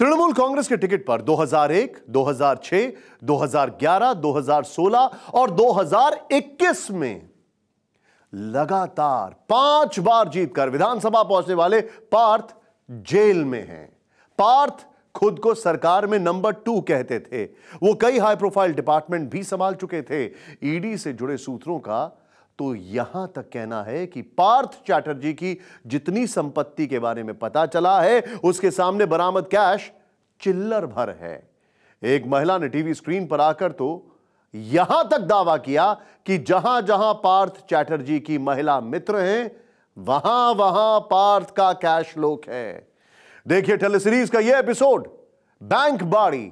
तृणमूल कांग्रेस के टिकट पर 2001, 2006, 2011, 2016 और 2021 में लगातार पाँच बार जीतकर विधानसभा पहुँचने वाले पार्थ जेल में हैं। पार्थ खुद को सरकार में नंबर टू कहते थे। वो कई हाई प्रोफ़ाइल डिपार्टमेंट भी संभाल चुके थे। ईडी से जुड़े सूत्रों का तो यहाँ तक कहना है कि पार्थ चैटर्जी की जितनी संपत्ति के बारे में पता चला है, उसके सामने बरामद कैश चिल्लर भर है। एक महिला ने टीवी स्क्रीन पर आकर तो यहाँ तक दावा किया कि जहाँ जहाँ पार्थ चैटर्जी की महिला मित्र हैं वहाँ वहाँ पार्थ का कैश लोक है। देखिए टेलीसीरीज का यह एपिसोड, बैंक बाड़ी,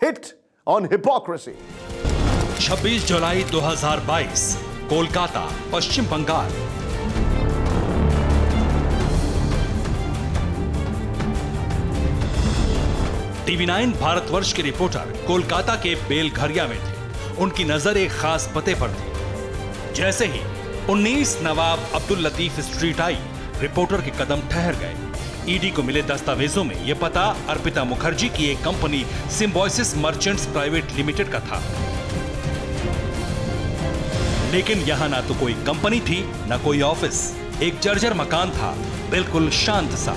हिट ऑन हिपोक्रेसी 26 जुलाई 2022 कोलकाता, पश्चिम बंगाल। टीवी नाइन भारतवर्ष के रिपोर्टर कोलकाता के बेलघरिया में थे। उनकी नज़र एक खास पते पर थी। जैसे ही 19 नवाब अब्दुल लतीफ स्ट्रीट आई, रिपोर्टर के कदम ठहर गए। ईडी को मिले दस्तावेजों में यह पता अर्पिता मुखर्जी की एक company Symbiosis Merchants Private Limited का था। लेकिन यहाँ ना तो कोई कंपनी थी ना कोई ऑफ़िस। एक जर्जर मकान था बिल्कुल शांत सा।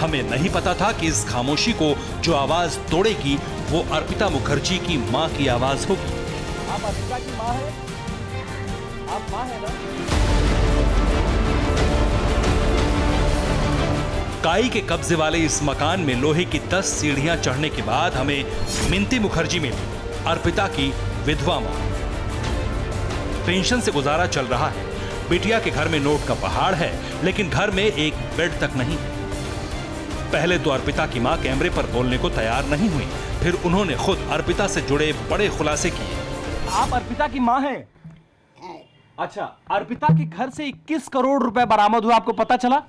हमें नहीं पता था कि इस खामोशी को जो आवाज़ तोड़ेगी वो अर्पिता मुखर्जी की माँ की आवाज़ होगी। आप अर्पिता की माँ है? आप माँ है ना? काई के कब्जे वाले इस मकान में लोहे की दस सीढ़ियाँ चढ़ने के बाद हमें मिंती मुखर्जी मिली अर्पिता की विधवा माँ। पेंशन से गुजारा चल रहा है बिटिया के घर में नोट का पहाड़ है लेकिन घर में एक बेड तक नहीं है पहले तो अर्पिता की मां कैमरे पर बोलने को तैयार नहीं हुई फिर उन्होंने खुद अर्पिता से जुड़े बड़े खुलासे किए आप अर्पिता की माँ हैं अच्छा अर्पिता के घर से 21 करोड़ रुपए बरामद हुआ आपको पता चला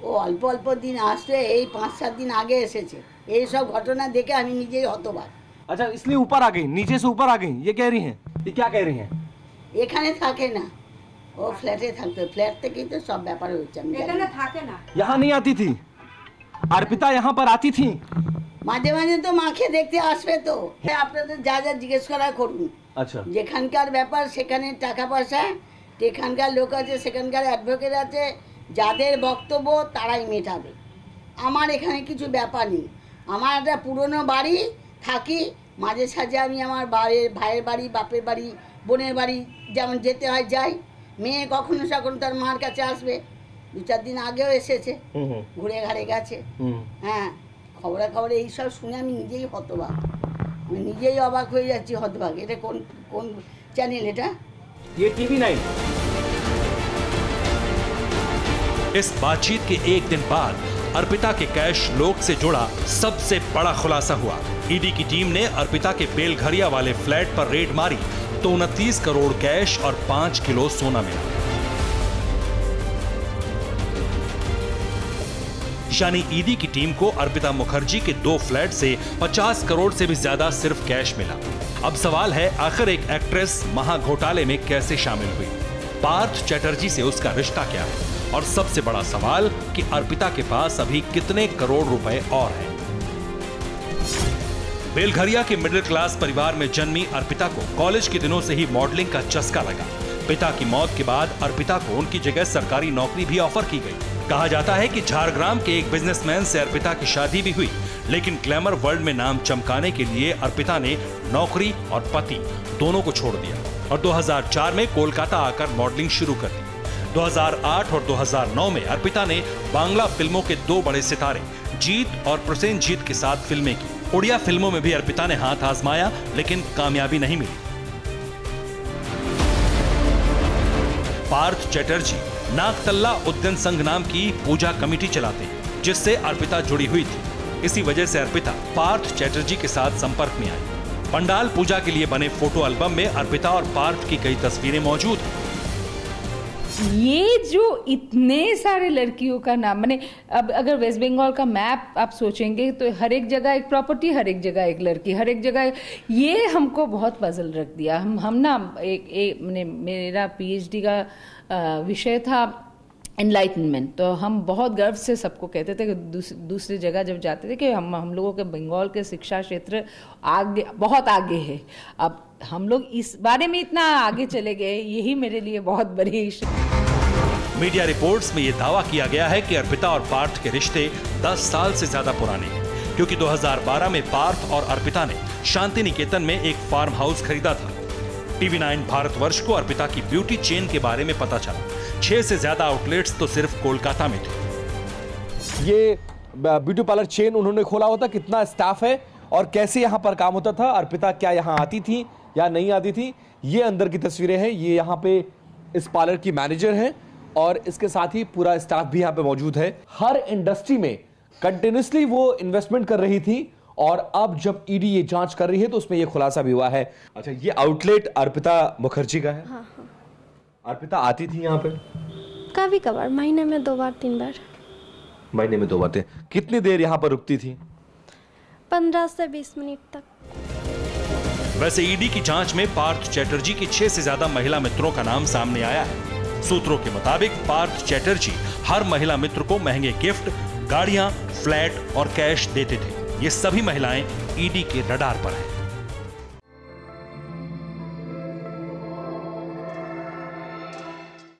ও অল্প অল্প দিন আসছে এই পাঁচ সাত দিন আগে এসেছে এই সব ঘটনা দেখে আমি নিজেই হতবাক अच्छा इसलिए ऊपर आ गई नीचे से ऊपर आ गई ये कह रही हैं ये क्या कह रही हैं এখানে থাকে না ও ফ্ল্যাটে থাকতো ফ্ল্যাট থেকেই তো সব ব্যাপার হচ্ছে আমি জানি এখানে না। থাকে না यहाँ नहीं आती थी अर्पिता यहाँ पर आती थी মাঝে মাঝে তো মাকে দেখতে আসবে তো হ্যাঁ, আপনাদের যা যা জিজ্ঞেস করা করুন अच्छा যেখানকার ব্যাপার সেখানে টাকা পয়সা যেখানকার লোক আছে সেখানকার অ্যাডভোকেট আছে যাদের বক্তব্য তারাই মেটাবে আমার এখানে কিছু ব্যাপার নেই আমার একটা পুরনো বাড়ি থাকি মাঝে সাঝে আমি আমার বাড়ির ভাইয়ের বাড়ি বাপের বাড়ি বোনের বাড়ি যেমন যেতে হয় যাই মেয়ে কখনো সখন তার মার কাছে আসবে দু চার দিন আগেও এসেছে हम्म, हम्म, ঘুরে ঘাড়ে গেছে हम्म। হ্যাঁ খবরে খবরে এইসব শুনে আমি নিজেই হতবাক আমি নিজেই অবাক হয়ে যাচ্ছি হতবাক এটা কোন কোন চ্যানেল এটা ये टीवी नाइन इस बातचीत के एक दिन बाद अर्पिता के कैश लोक से जुड़ा सबसे बड़ा खुलासा हुआ ईडी की टीम ने अर्पिता के बेलघरिया वाले फ्लैट पर रेड मारी तो उनतीस करोड़ कैश और पाँच किलो सोना मिला। यानी ईडी की टीम को अर्पिता मुखर्जी के दो फ्लैट से 50 करोड़ से भी ज़्यादा सिर्फ़ कैश मिला। अब सवाल है, आखिर एक एक्ट्रेस महा घोटाले में कैसे शामिल हुई? पार्थ चैटर्जी से उसका रिश्ता क्या है? और सबसे बड़ा सवाल कि अर्पिता के पास अभी कितने करोड़ रुपए और हैं? बेलघरिया के मिडिल क्लास परिवार में जन्मी अर्पिता को कॉलेज के दिनों से ही मॉडलिंग का चस्का लगा। पिता की मौत के बाद अर्पिता को उनकी जगह सरकारी नौकरी भी ऑफ़र की गई। कहा जाता है कि झारग्राम के एक बिजनेसमैन से अर्पिता की शादी भी हुई, लेकिन ग्लैमर वर्ल्ड में नाम चमकाने के लिए अर्पिता ने नौकरी और पति दोनों को छोड़ दिया और 2004 में कोलकाता आकर मॉडलिंग शुरू कर दी। 2008 और 2009 में अर्पिता ने बांग्ला फ़िल्मों के दो बड़े सितारे, जीत और प्रसेनजीत के साथ फ़िल्में की। उड़िया फ़िल्मों में भी अर्पिता ने हाथ आजमाया, लेकिन कामयाबी नहीं मिली। पार्थ चैटर्जी, नागतल्ला उद्यन संघ नाम की पूजा कमेटी चलाते जिससे अर्पिता जुड़ी हुई थी। इसी वजह से अर्पिता पार्थ चैटर्जी के साथ संपर्क में आई पंडाल पूजा के लिए बने फ़ोटो एल्बम में अर्पिता और पार्थ की कई तस्वीरें मौजूद हैं। ये जो इतने सारे लड़कियों का नाम मैंने अब अगर वेस्ट बंगाल का मैप आप सोचेंगे तो हर एक जगह एक प्रॉपर्टी हर एक जगह एक लड़की हर एक जगह ये हमको बहुत पजल रख दिया। हम हम ना एक, एक मैंने मेरा पीएचडी का विषय था एनलाइटनमेंट तो हम बहुत गर्व से सबको कहते थे कि दूस, दूसरी जगह जब जाते थे कि हम हम लोगों के बंगाल के शिक्षा क्षेत्र आगे बहुत आगे है। अब हम लोग इस बारे में इतना आगे चले गए यही मेरे लिए बहुत बड़ी मीडिया रिपोर्ट्स में यह दावा किया गया है कि अर्पिता और पार्थ के रिश्ते 10 साल से ज़्यादा पुराने हैं, क्योंकि 2012 में पार्थ और अर्पिता ने शांति निकेतन में एक फार्म हाउस खरीदा था। टीवी नाइन भारतवर्ष को अर्पिता की ब्यूटी चेन के बारे में पता चला। छह से ज़्यादा आउटलेट्स तो सिर्फ़ कोलकाता में थे। ये ब्यूटी पार्लर चेन उन्होंने खोला होता, कितना स्टाफ है और कैसे यहाँ पर काम होता था, अर्पिता क्या यहाँ आती थी या नहीं आती थी, ये अंदर की तस्वीरें हैं, ये यहाँ पे इस पार्लर की मैनेजर हैं। और इसके साथ ही पूरा स्टाफ भी यहाँ पे मौजूद है। हर इंडस्ट्री में कंटिन्यूसली वो इन्वेस्टमेंट कर रही थी और अब जब ईडी ये जाँच कर रही है तो उसमें ये खुलासा भी हुआ है। अच्छा ये आउटलेट अर्पिता मुखर्जी का है? हाँ हाँ। अर्पिता आती थी यहाँ पे? कभी कभार महीने में दो बार तीन बार। महीने में दो बातें कितनी देर यहाँ पर रुकती थी? पंद्रह से बीस मिनट तक। वैसे ईडी की जाँच में पार्थ चैटर्जी की छह से ज़्यादा महिला मित्रों का नाम सामने आया है। सूत्रों के मुताबिक पार्थ चैटर्जी हर महिला मित्र को महँगे गिफ्ट, गाड़ियाँ, फ्लैट और कैश देते थे। ये सभी महिलाएँ ईडी के रडार पर हैं।